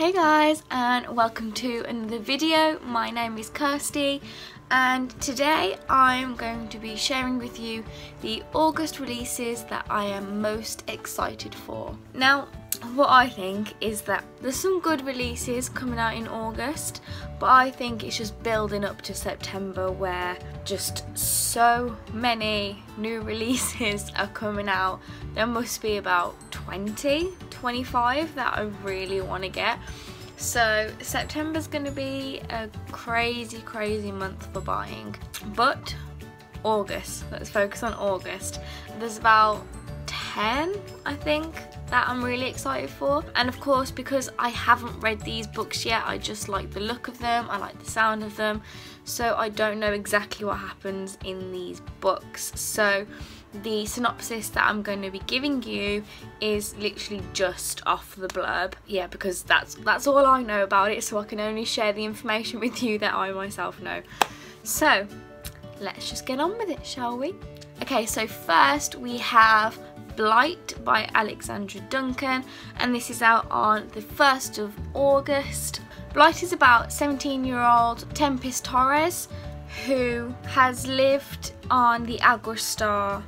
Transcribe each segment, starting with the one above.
Hey guys and welcome to another video. My name is Kirsty and today I'm going to be sharing with you the August releases that I am most excited for. Now what I think is that there's some good releases coming out in August but I think it's just building up to September where just so many new releases are coming out. There must be about 20, 25 that I really want to get. So September's going to be a crazy, crazy month for buying. But August, let's focus on August. There's about 10, I think, that I'm really excited for. And of course, because I haven't read these books yet, I just like the look of them, I like the sound of them, so I don't know exactly what happens in these books. So the synopsis that I'm going to be giving you is literally just off the blurb. Yeah, because that's that's all I know about it, so I can only share the information with you that I myself know. So, let's just get on with it, shall we? Okay, so first we have Blight by Alexandra Duncan and this is out on the 1st of August. Blight is about 17 year old Tempest Torres who has lived on the Agristar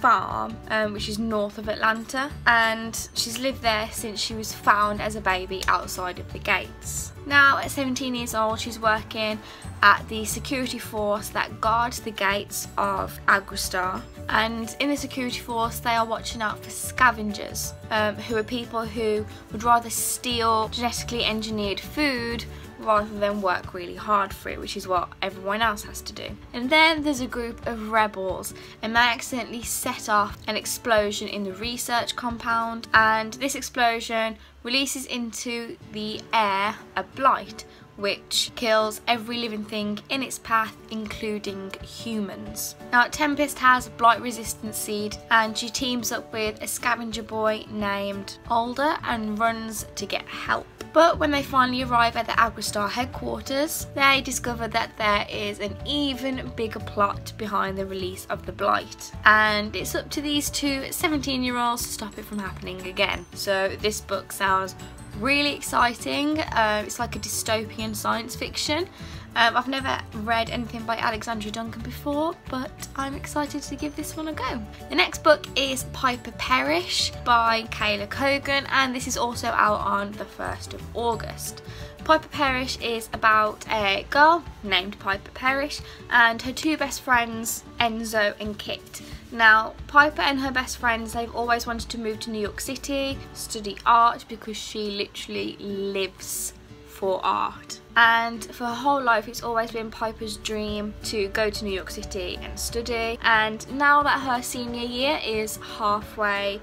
farm um, which is north of Atlanta and she's lived there since she was found as a baby outside of the gates. Now at 17 years old she's working at the security force that guards the gates of Agristar and in the security force they are watching out for scavengers um, who are people who would rather steal genetically engineered food rather than work really hard for it, which is what everyone else has to do. And then there's a group of rebels and they accidentally set off an explosion in the research compound and this explosion releases into the air a blight which kills every living thing in its path, including humans. Now, Tempest has blight resistant seed and she teams up with a scavenger boy named Alder and runs to get help. But when they finally arrive at the Agristar headquarters, they discover that there is an even bigger plot behind the release of the Blight. And it's up to these two 17 year olds to stop it from happening again. So this book sounds really exciting. Uh, it's like a dystopian science fiction. Um, I've never read anything by Alexandra Duncan before, but I'm excited to give this one a go. The next book is Piper Perish by Kayla Cagan, and this is also out on the 1st of August. Piper Perish is about a girl named Piper Perish and her two best friends, Enzo and Kit. Now, Piper and her best friends, they've always wanted to move to New York City, study art, because she literally lives for art. And for her whole life, it's always been Piper's dream to go to New York City and study. And now that her senior year is halfway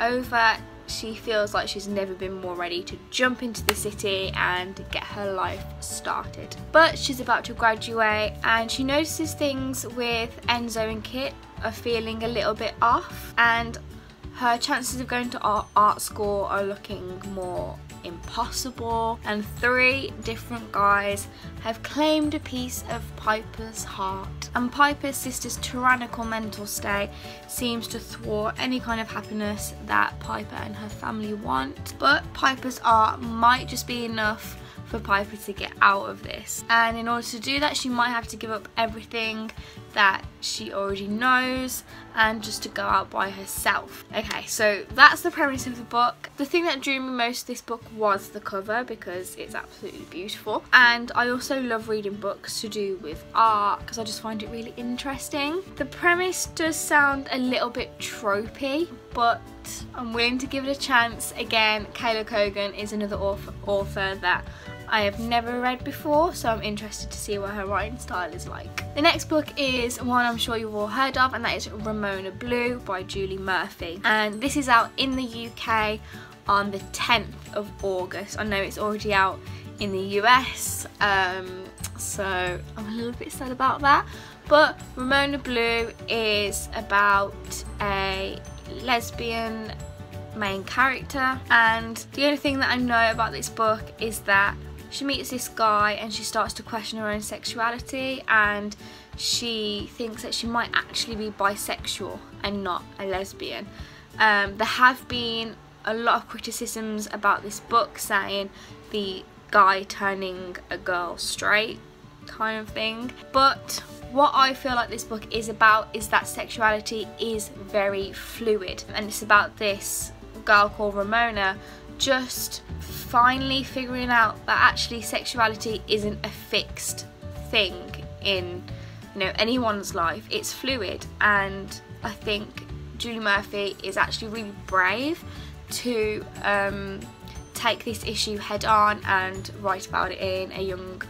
over, she feels like she's never been more ready to jump into the city and get her life started. But she's about to graduate and she notices things with Enzo and Kit are feeling a little bit off and her chances of going to art, art school are looking more impossible. And three different guys have claimed a piece of Piper's heart. And Piper's sister's tyrannical mental state seems to thwart any kind of happiness that Piper and her family want. But Piper's art might just be enough for Piper to get out of this. And in order to do that, she might have to give up everything that she already knows and just to go out by herself. Okay, so that's the premise of the book. The thing that drew me most this book was the cover because it's absolutely beautiful. And I also love reading books to do with art because I just find it really interesting. The premise does sound a little bit tropey, but I'm willing to give it a chance. Again, Kayla Cagan is another author, author that I have never read before, so I'm interested to see what her writing style is like. The next book is one I'm sure you've all heard of, and that is Ramona Blue by Julie Murphy. And this is out in the UK on the 10th of August. I know it's already out in the US, um, so I'm a little bit sad about that. But Ramona Blue is about a lesbian main character and the only thing that I know about this book is that she meets this guy and she starts to question her own sexuality and she thinks that she might actually be bisexual and not a lesbian. Um, there have been a lot of criticisms about this book saying the guy turning a girl straight kind of thing. But what I feel like this book is about is that sexuality is very fluid and it's about this girl called Ramona just finally figuring out that actually sexuality isn't a fixed thing in you know anyone's life it's fluid and I think Julie Murphy is actually really brave to um, take this issue head on and write about it in a young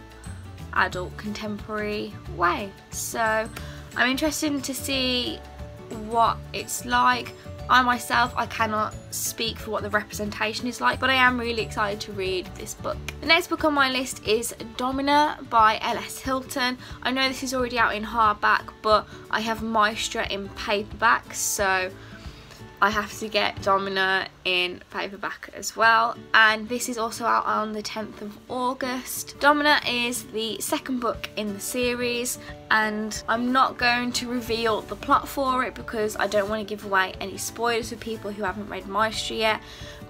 adult contemporary way. So I'm interested to see what it's like. I myself, I cannot speak for what the representation is like, but I am really excited to read this book. The next book on my list is Domina by L.S. Hilton. I know this is already out in hardback, but I have Maestra in paperback, so I have to get Domina in paperback as well. And this is also out on the 10th of August. Domina is the second book in the series. And I'm not going to reveal the plot for it because I don't want to give away any spoilers for people who haven't read Maestra yet.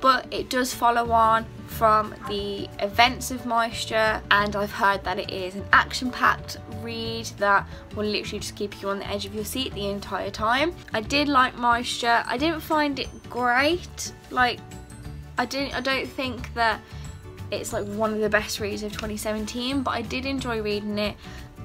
But it does follow on from the events of Maestra and I've heard that it is an action-packed read that will literally just keep you on the edge of your seat the entire time. I did like Maestra. I didn't find it great. Like I didn't I don't think that it's like one of the best reads of 2017 but I did enjoy reading it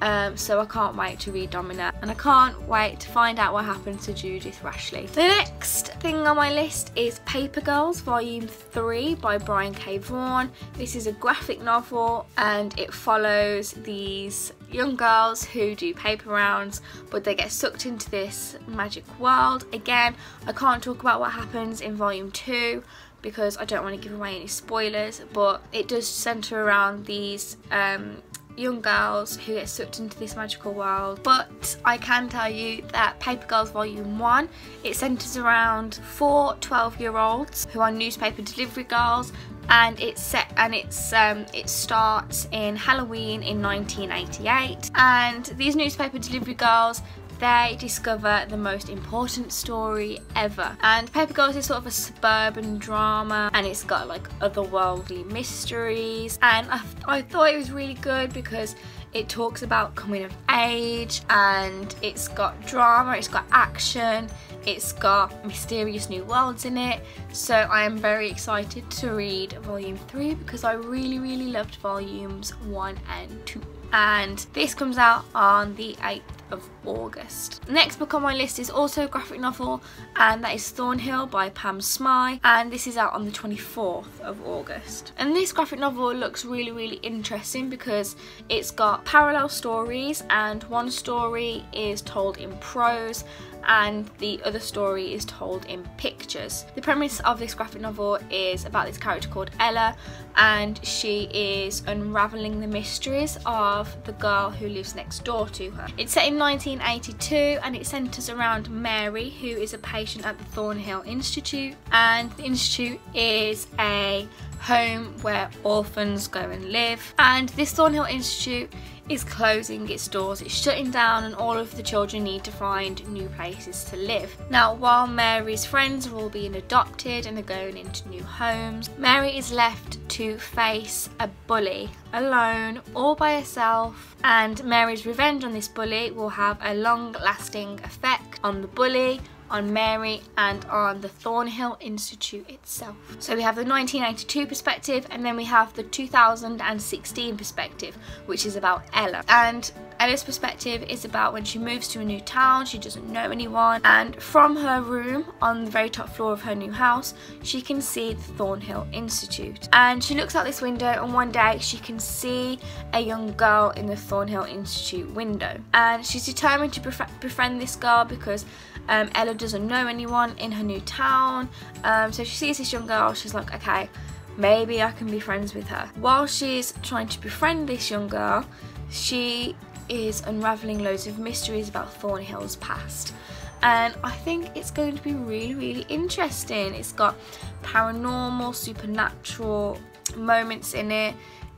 um, so I can't wait to read Domina and I can't wait to find out what happens to Judith Rashleigh. The next thing on my list is Paper Girls Volume 3 by Brian K. Vaughan. This is a graphic novel and it follows these young girls who do paper rounds but they get sucked into this magic world. Again, I can't talk about what happens in Volume 2 because I don't want to give away any spoilers but it does centre around these um, young girls who get sucked into this magical world but I can tell you that Paper Girls Volume 1 it centres around four 12 year olds who are newspaper delivery girls and it's set and it's um, it starts in Halloween in 1988 and these newspaper delivery girls they discover the most important story ever. And Paper Girls is sort of a suburban drama and it's got like otherworldly mysteries and I, I thought it was really good because it talks about coming of age and it's got drama, it's got action, it's got mysterious new worlds in it. So I am very excited to read volume 3 because I really really loved volumes 1 and 2. And this comes out on the 8th of August. Next book on my list is also a graphic novel and that is Thornhill by Pam Smyth and this is out on the 24th of August. And this graphic novel looks really really interesting because it's got parallel stories and one story is told in prose and the other story is told in pictures. The premise of this graphic novel is about this character called Ella and she is unravelling the mysteries of the girl who lives next door to her. It's set in 1982 and it centres around Mary who is a patient at the Thornhill Institute. And the institute is a home where orphans go and live. And this Thornhill Institute is closing its doors, it's shutting down and all of the children need to find new places to live. Now while Mary's friends are all being adopted and are going into new homes, Mary is left to face a bully alone all by herself and Mary's revenge on this bully will have a long lasting effect on the bully on Mary and on the Thornhill Institute itself. So we have the 1992 perspective and then we have the 2016 perspective which is about Ella. And Ella's perspective is about when she moves to a new town, she doesn't know anyone and from her room on the very top floor of her new house she can see the Thornhill Institute. And she looks out this window and one day she can see a young girl in the Thornhill Institute window and she's determined to befriend this girl because um, Ella doesn't know anyone in her new town. Um, so she sees this young girl, she's like, okay, maybe I can be friends with her. While she's trying to befriend this young girl, she is unravelling loads of mysteries about Thornhill's past. And I think it's going to be really, really interesting. It's got paranormal, supernatural moments in it.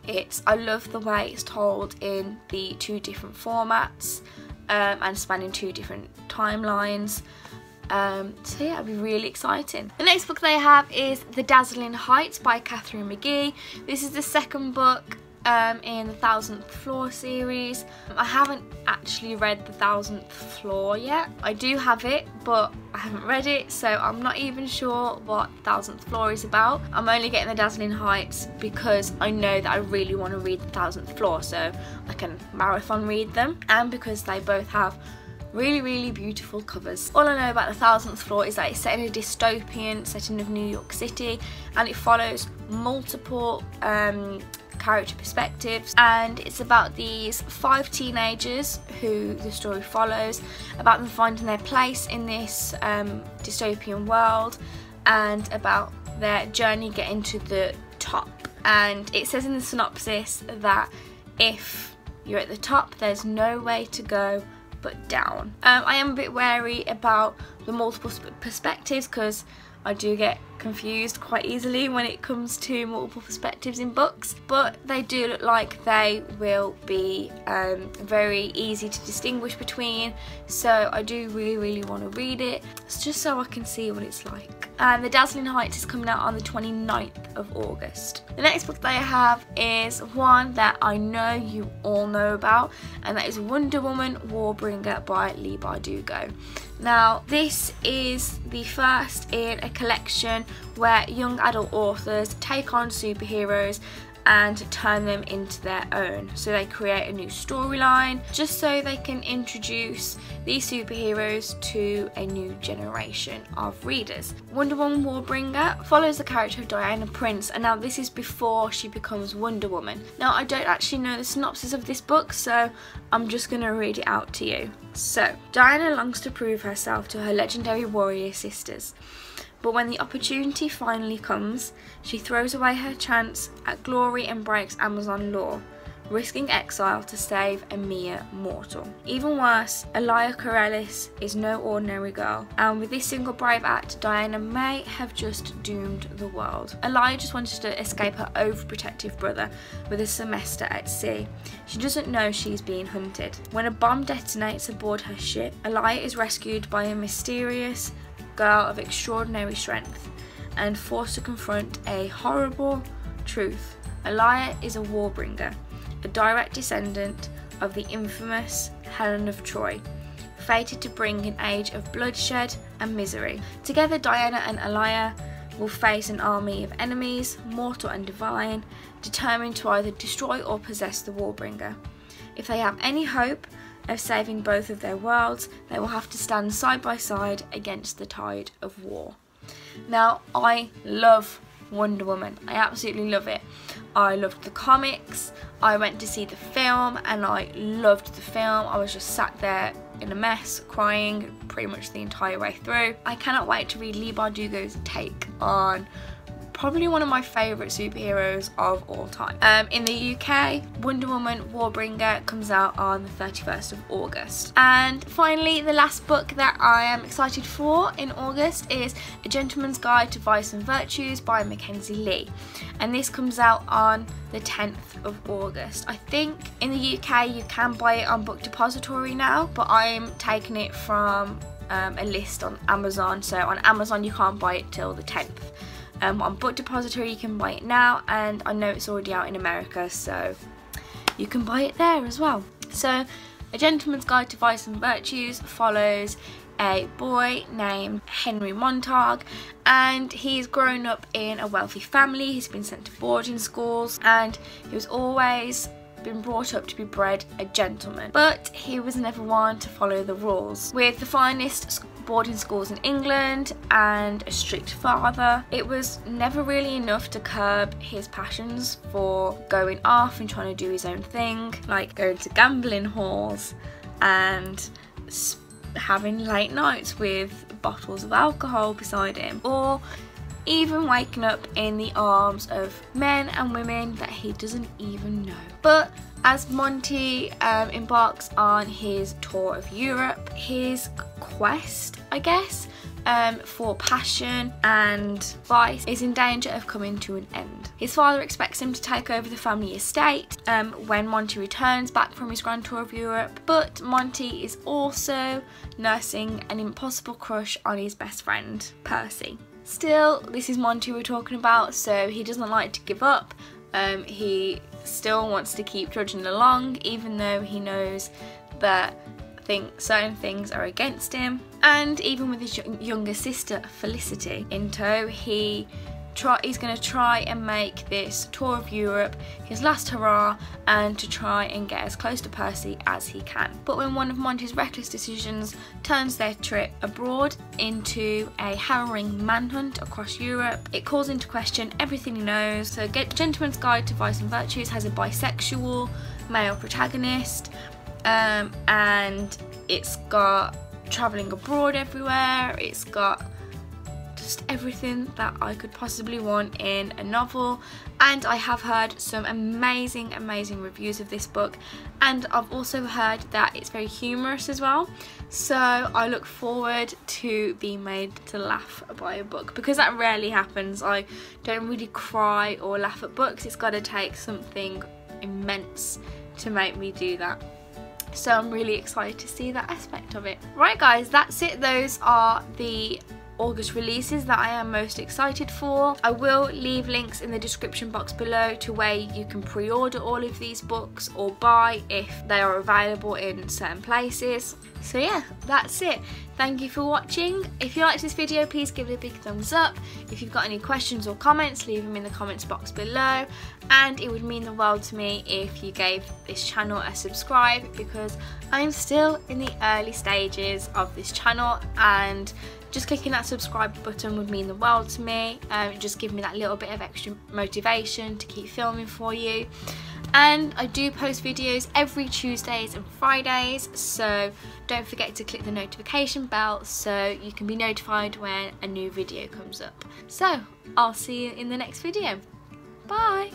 It's I love the way it's told in the two different formats um, and spanning two different timelines. Um, so yeah, it'll be really exciting. The next book they have is The Dazzling Heights by Katharine McGee. This is the second book um, in the Thousandth Floor series. I haven't actually read the Thousandth Floor yet. I do have it, but I haven't read it, so I'm not even sure what Thousandth Floor is about. I'm only getting the Dazzling Heights because I know that I really want to read the Thousandth Floor, so I can marathon read them, and because they both have really really beautiful covers. All I know about the thousandth floor is that it's set in a dystopian setting of New York City and it follows multiple um, character perspectives and it's about these five teenagers who the story follows about them finding their place in this um, dystopian world and about their journey getting to the top and it says in the synopsis that if you're at the top there's no way to go but down. Um, I am a bit wary about the multiple perspectives because I do get confused quite easily when it comes to multiple perspectives in books but they do look like they will be um, very easy to distinguish between so I do really really want to read it it's just so I can see what it's like and The Dazzling Heights is coming out on the 29th of August. The next book that I have is one that I know you all know about and that is Wonder Woman Warbringer by Leigh Bardugo. Now this is the first in a collection where young adult authors take on superheroes and turn them into their own. So they create a new storyline just so they can introduce these superheroes to a new generation of readers. Wonder Woman Warbringer follows the character of Diana Prince and now this is before she becomes Wonder Woman. Now I don't actually know the synopsis of this book so I'm just going to read it out to you. So, Diana longs to prove herself to her legendary warrior sisters. But when the opportunity finally comes, she throws away her chance at glory and breaks Amazon law, risking exile to save a mere mortal. Even worse, Alia Keralis is no ordinary girl, and with this single brave act, Diana may have just doomed the world. Alia just wanted to escape her overprotective brother with a semester at sea. She doesn't know she's being hunted. When a bomb detonates aboard her ship, Alia is rescued by a mysterious girl of extraordinary strength and forced to confront a horrible truth. Alia is a warbringer, a direct descendant of the infamous Helen of Troy, fated to bring an age of bloodshed and misery. Together, Diana and Alia will face an army of enemies, mortal and divine, determined to either destroy or possess the Warbringer. If they have any hope of saving both of their worlds, they will have to stand side by side against the tide of war. Now, I love Wonder Woman. I absolutely love it. I loved the comics. I went to see the film and I loved the film. I was just sat there in a mess, crying pretty much the entire way through. I cannot wait to read Leigh Bardugo's take on probably one of my favourite superheroes of all time. Um, in the UK, Wonder Woman Warbringer comes out on the 31st of August. And finally, the last book that I am excited for in August is A Gentleman's Guide to Vice and Virtues by Mackenzi Lee. And this comes out on the 10th of August. I think in the UK you can buy it on Book Depository now, but I'm taking it from um, a list on Amazon. So on Amazon you can't buy it till the 10th. Um, on Book Depository you can buy it now and I know it's already out in America so you can buy it there as well. So A Gentleman's Guide to Vice and Virtues follows a boy named Henry Montague and he's grown up in a wealthy family, he's been sent to boarding schools and he was always been brought up to be bred a gentleman, but he was never one to follow the rules. With the finest boarding schools in England and a strict father, it was never really enough to curb his passions for going off and trying to do his own thing, like going to gambling halls and having late nights with bottles of alcohol beside him, or even waking up in the arms of men and women that he doesn't even know. But as Monty um, embarks on his tour of Europe, his quest, I guess, um, for passion and vice is in danger of coming to an end. His father expects him to take over the family estate um, when Monty returns back from his grand tour of Europe, but Monty is also nursing an impossible crush on his best friend, Percy. Still, this is Monty we're talking about, so he doesn't like to give up. Um, he still wants to keep trudging along, even though he knows that think certain things are against him. And even with his younger sister, Felicity, in tow, he try, he's going to try and make this tour of Europe his last hurrah and to try and get as close to Percy as he can. But when one of Monty's reckless decisions turns their trip abroad into a harrowing manhunt across Europe, it calls into question everything he knows. So Gentleman's Guide to Vice and Virtues has a bisexual male protagonist um, and it's got traveling abroad everywhere, it's got just everything that I could possibly want in a novel. And I have heard some amazing amazing reviews of this book. And I've also heard that it's very humorous as well. So I look forward to being made to laugh by a book because that rarely happens. I don't really cry or laugh at books. It's got to take something immense to make me do that. So I'm really excited to see that aspect of it. Right guys, that's it. Those are the August releases that I am most excited for. I will leave links in the description box below to where you can pre-order all of these books or buy if they are available in certain places. So yeah, that's it. Thank you for watching. If you liked this video, please give it a big thumbs up. If you've got any questions or comments, leave them in the comments box below. And it would mean the world to me if you gave this channel a subscribe because I'm still in the early stages of this channel and just clicking that subscribe button would mean the world to me. Um, just give me that little bit of extra motivation to keep filming for you. And I do post videos every Tuesdays and Fridays, so don't forget to click the notification bell so you can be notified when a new video comes up. So, I'll see you in the next video. Bye!